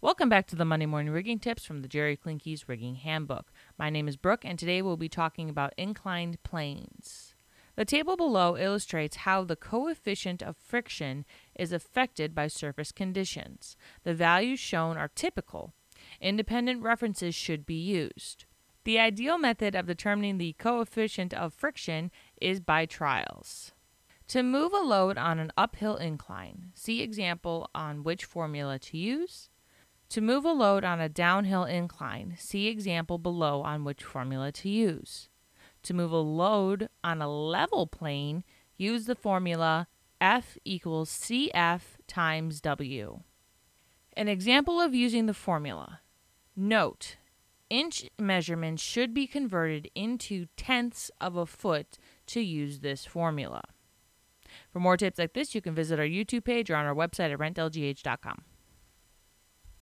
Welcome back to the Monday Morning Rigging Tips from the Jerry Klinke's Rigging Handbook. My name is Brooke, and today we'll be talking about inclined planes. The table below illustrates how the coefficient of friction is affected by surface conditions. The values shown are typical. Independent references should be used. The ideal method of determining the coefficient of friction is by trials. To move a load on an uphill incline, see example on which formula to use. To move a load on a downhill incline, see example below on which formula to use. To move a load on a level plane, use the formula F equals CF times W. An example of using the formula. Note, inch measurements should be converted into tenths of a foot to use this formula. For more tips like this, you can visit our YouTube page or on our website at rentlgh.com.